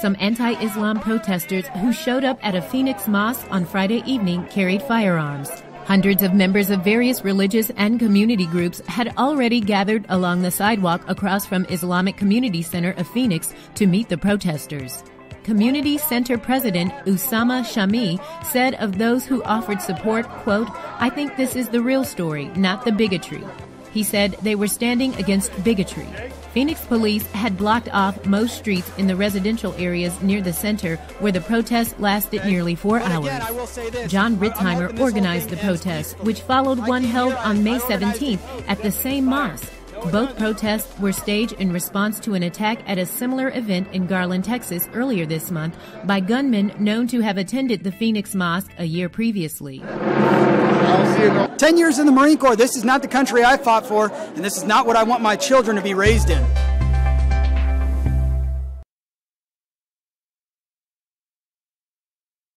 Some anti Islam protesters who showed up at a Phoenix mosque on Friday evening carried firearms. Hundreds of members of various religious and community groups had already gathered along the sidewalk across from Islamic Community Center of Phoenix to meet the protesters. Community Center President Usama Shami said of those who offered support, quote, I think this is the real story, not the bigotry. He said they were standing against bigotry. Phoenix police had blocked off most streets in the residential areas near the center where the protest lasted nearly four hours. Jon Ritzheimer organized the protest, which followed one held on May 17th at the same mosque. Both protests were staged in response to an attack at a similar event in Garland, Texas earlier this month by gunmen known to have attended the Phoenix Mosque a year previously. 10 years in the Marine Corps, this is not the country I fought for, and this is not what I want my children to be raised in.